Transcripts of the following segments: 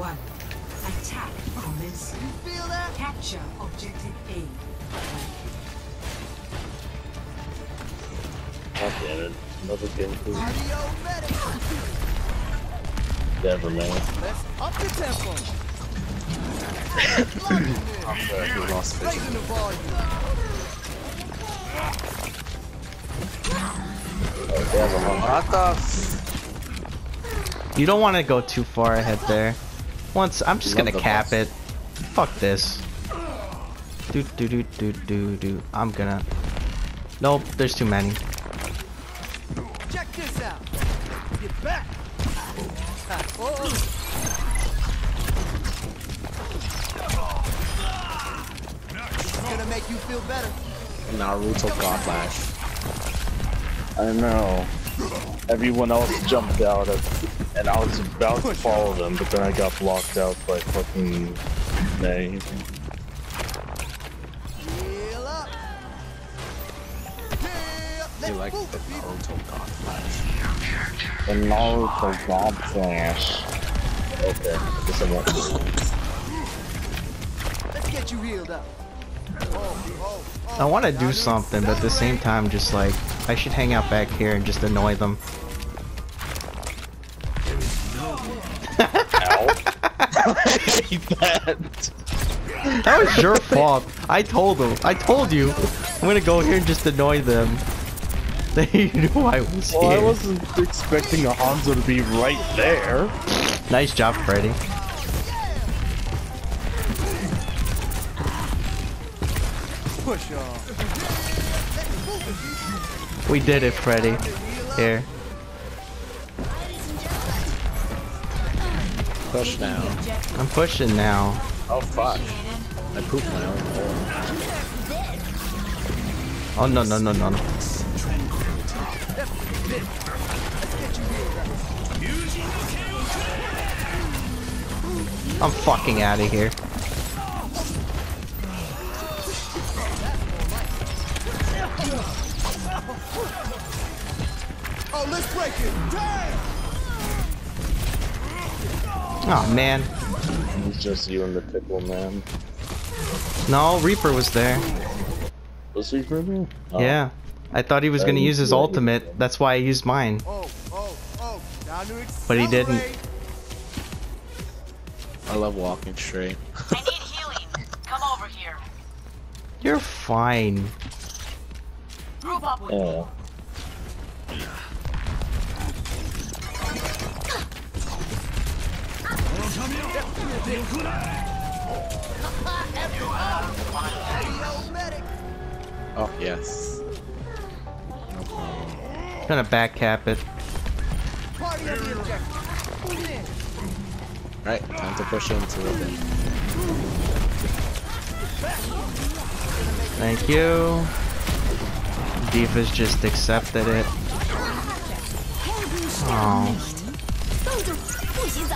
one. Attack commence. You feel that? Capture objective A. God damn it. Another game food. Never man. Let's up the tempo. I'm sorry, we lost vision. Raising the volume. They have What the f- You don't want to go too far ahead there. Once I'm just Love gonna cap boss. it. Fuck this. Do do do do do do. I'm gonna. Nope, there's too many. Check this out. Get back. Ah, oh, oh. It's gonna make you feel better. Naruto Godlash. I know. Everyone else jumped out of, and I was about to follow them, but then I got blocked out by fucking Mei. Heal up. Heal. You Let's like the it, people. Naruto Godlash. And Naruto got flash. Okay, I guess I won't. Let's get you healed up. I want to do something, but at the same time, just like I should hang out back here and just annoy them. Ow. I hate that. That was your fault. I told them. I told you. I'm gonna go here and just annoy them. They knew I was Well, I here. wasn't expecting a Hanzo to be right there. Nice job, Freddy. Push on. We did it, Freddy. Here. Push now. I'm pushing now. Oh fuck. I pooped my own hole. Oh no no no no no. I'm fucking out of here. Oh, let's break it. Damn. Oh man. It's just you and the pickle man. No, Reaper was there. Was he for me? Oh. Yeah. I thought he was Uh, gonna use his do it. ultimate. That's why I used mine. Oh, oh, oh. Time to But he didn't. I love walking straight. I need healing. Come over here. You're fine. Group up with Yeah. Cardio Oh yes. No problem. Gonna back cap it. Party on the objective. Move in. Right, time to push into it. then. Thank you. Divas just accepted it. Oh. 动住，不许走！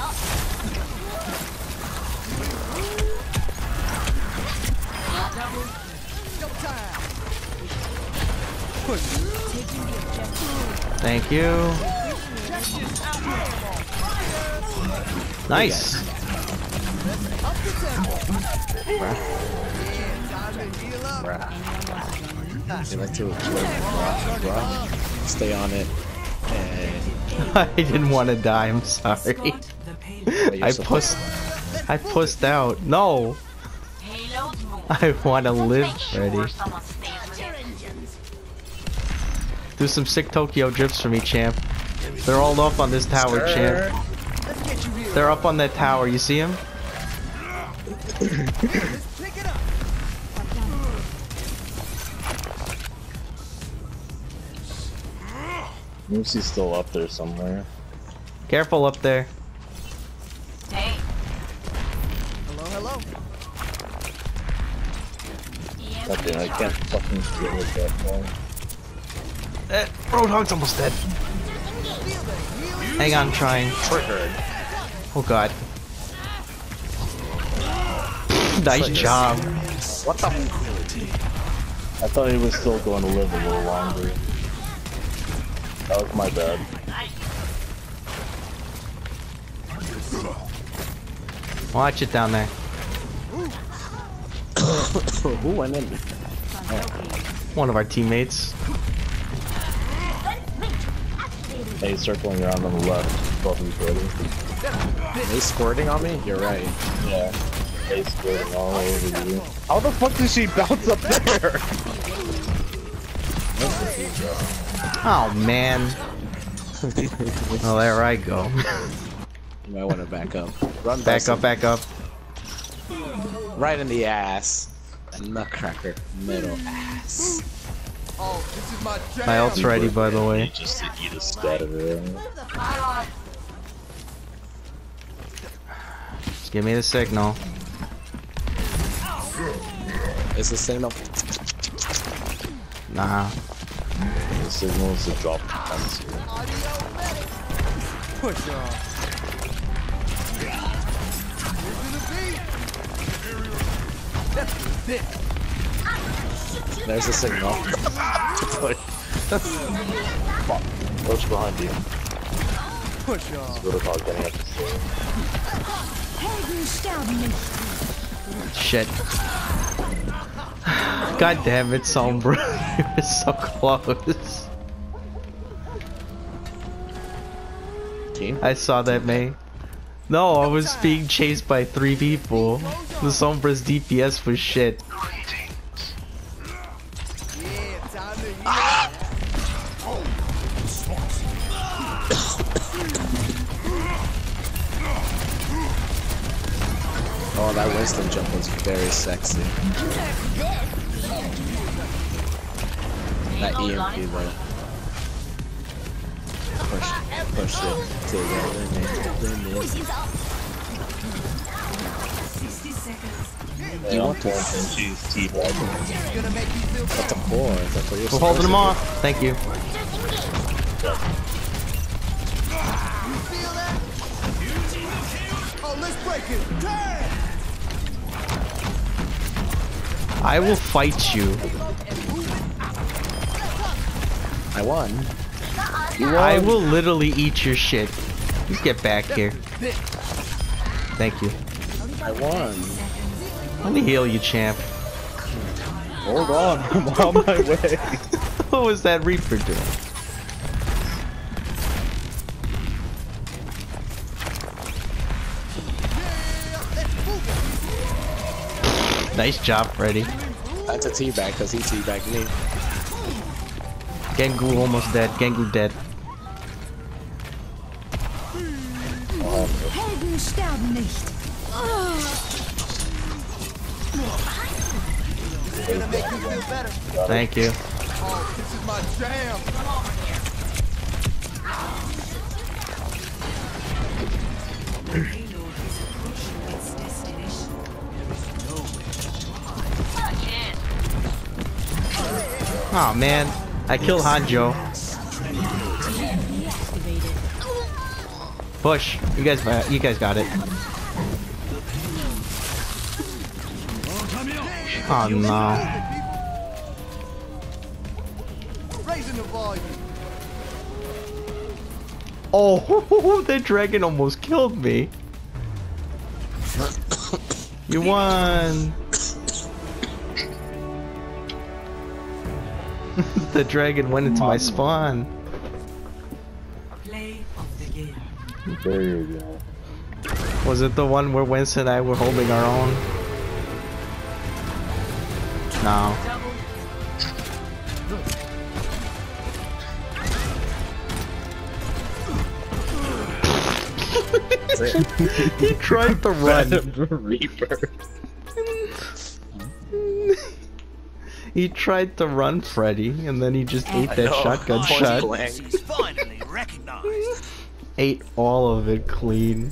Go time. Push. Thank you. Nice. Up the tempo. Bruh. Time to heal up. Bruh. You like to bruh, bruh. Stay on it. And I didn't want to die. I'm sorry. Escort the payload. you're I supposed- pushed. I pushed out. No. I want to live, Make sure Freddy. someone stays with it. Do some sick Tokyo drifts for me, champ. They're all up on this tower, champ. Let's get you healed. They're up on that tower. You see them? Lucy's still up there somewhere. Careful up there. Hey, Hello, hello. God damn, I can't fucking feel it that far. Eh, Roadhog's almost dead. Hang on, trying. triggered. Oh god. nice like- job. What the? I thought he was still going to live a little longer. That was my bad. Watch it down there. Who went in? One of our teammates. Hey, circling around on the left. Above you, buddy. They squirting on me? You're right. Yeah. Hey, squirting all over you. How the fuck did she bounce up there? Oh man. well, oh, there I go. You might want to back up. Run back Dustin. up, back up. Right in the ass. Nutcracker. Middle ass. Oh, this is my jam. My ult's ready, by the way. Just to eat a scatter. Just give me the signal. It's the signal. Nah. The signal is to drop the fence here. Push on. Into the beat. That's it. There's the signal. What's behind you? Push on. Roadhog getting up the stairs. Helden sterben nicht. Shit. God damn it, Sombra. you were so close. Team? I saw that, Mei. No, I was being chased by three people. The Sombra's DPS was shit. Yeah, time to heal. Oh, that Winston jump was very sexy. That EMP though. Push, push it to the limit, limit. 洗澡。60 seconds. Hey, I'm want to- quarantined. She's. Gonna make you That's a core. That's what you're We're holding supposed them to off. Thank you. feel that? Oh, let's break it. Damn. I will fight you. I won. I will literally eat your shit. Just get back here. Thank you. I won. Let me heal you, champ. Hold on, I'm on my way. what was that Reaper doing? Nice job, Freddy. That's a teabag because he teabagged me. Gengu almost dead. Gengu dead. Helden sterben nicht. Gonna make you feel better. Thank you. Oh, this is my jam. Payload is approaching its destination. Oh man, I killed Hanzo. Push. You guys, uh, you guys got it. Oh no. Oh, the dragon almost killed me. You won. The dragon went into my spawn. Play of the game. There you go. Was it the one where Winston and I were holding our own? No. he tried to run. Reaper. He tried to run, Freddy, and then he just ate that shotgun shot. blank. Finally recognized. Ate all of it clean.